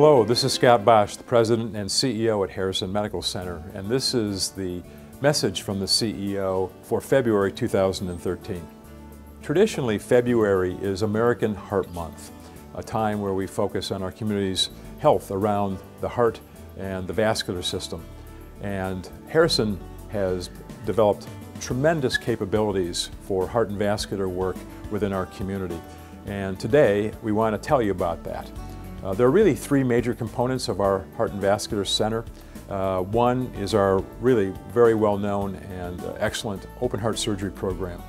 Hello, this is Scott Bosch, the President and CEO at Harrison Medical Center, and this is the message from the CEO for February 2013. Traditionally, February is American Heart Month, a time where we focus on our community's health around the heart and the vascular system. And Harrison has developed tremendous capabilities for heart and vascular work within our community. And today, we want to tell you about that. Uh, there are really three major components of our Heart and Vascular Center. Uh, one is our really very well-known and uh, excellent open heart surgery program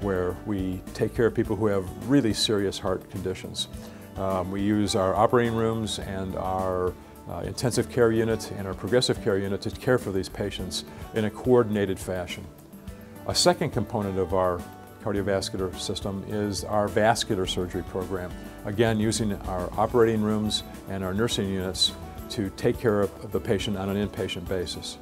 where we take care of people who have really serious heart conditions. Um, we use our operating rooms and our uh, intensive care unit and our progressive care unit to care for these patients in a coordinated fashion. A second component of our cardiovascular system is our vascular surgery program. Again, using our operating rooms and our nursing units to take care of the patient on an inpatient basis.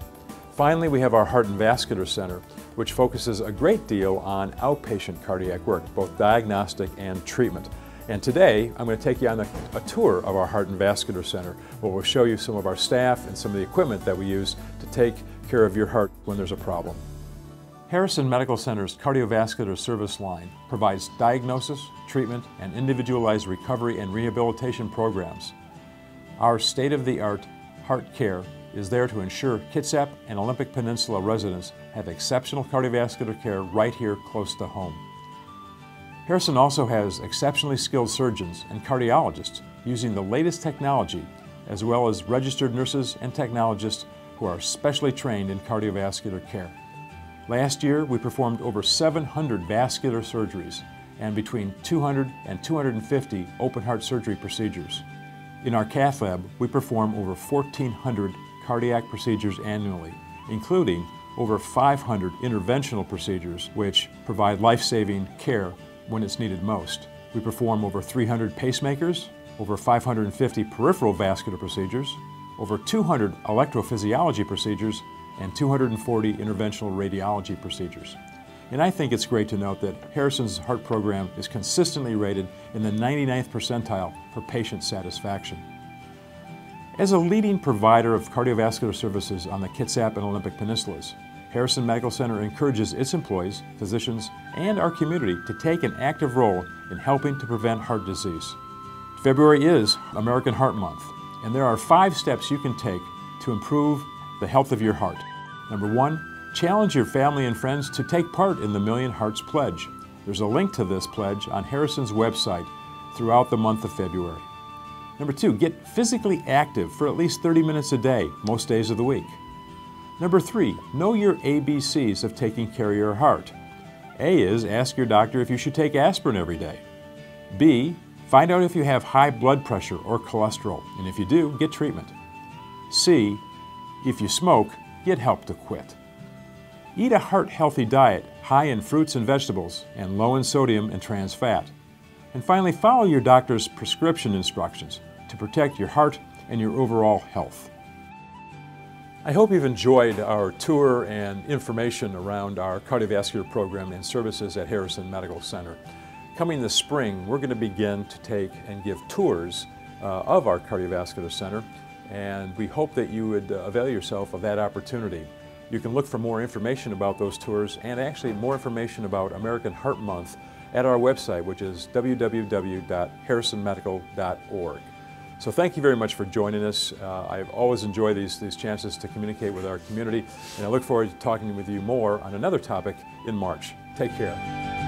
Finally, we have our Heart and Vascular Center, which focuses a great deal on outpatient cardiac work, both diagnostic and treatment. And today, I'm going to take you on a, a, tour of our Heart and Vascular Center, where we'll show you some of our staff and some of the equipment that we use to take care of your heart when there's a problem. Harrison Medical Center's cardiovascular service line provides diagnosis, treatment, and individualized recovery and rehabilitation programs. Our state-of-the-art heart care is there to ensure Kitsap and Olympic Peninsula residents have exceptional cardiovascular care right here close to home. Harrison also has exceptionally skilled surgeons and cardiologists using the latest technology, as well as registered nurses and technologists who are specially trained in cardiovascular care. Last year, we performed over 700 vascular surgeries and between 200 and 250 open heart surgery procedures. In our cath lab, we perform over 1,400 cardiac procedures annually, including over 500 interventional procedures which provide life-saving care when it's needed most. We perform over 300 pacemakers, over 550 peripheral vascular procedures, over 200 electrophysiology procedures, and 240 interventional radiology procedures. And I think it's great to note that Harrison's heart program is consistently rated in the 99th percentile for patient satisfaction. As a leading provider of cardiovascular services on the Kitsap and Olympic Peninsulas, Harrison Medical Center encourages its employees, physicians, and our community to take an active role in helping to prevent heart disease. February is American Heart Month, and there are five steps you can take to improve the health of your heart. Number one, challenge your family and friends to take part in the Million Hearts Pledge. There's a link to this pledge on Harrison's website throughout the month of February. Number two, get physically active for at least 30 minutes a day, most days of the week. Number three, know your ABCs of taking care of your heart. A is ask your doctor if you should take aspirin every day. B, find out if you have high blood pressure or cholesterol, and if you do, get treatment. C, if you smoke, get help to quit. Eat a heart-healthy diet high in fruits and vegetables and low in sodium and trans fat. And finally, follow your doctor's prescription instructions to protect your heart and your overall health. I hope you've enjoyed our tour and information around our cardiovascular program and services at Harrison Medical Center. Coming this spring, we're going to begin to take and give tours uh, of our cardiovascular center, and we hope that you would uh, avail yourself of that opportunity. You can look for more information about those tours and actually more information about American Heart Month at our website, which is www.harrisonmedical.org. So thank you very much for joining us. Uh, I've always enjoyed these, these chances to communicate with our community, and I look forward to talking with you more on another topic in March. Take care.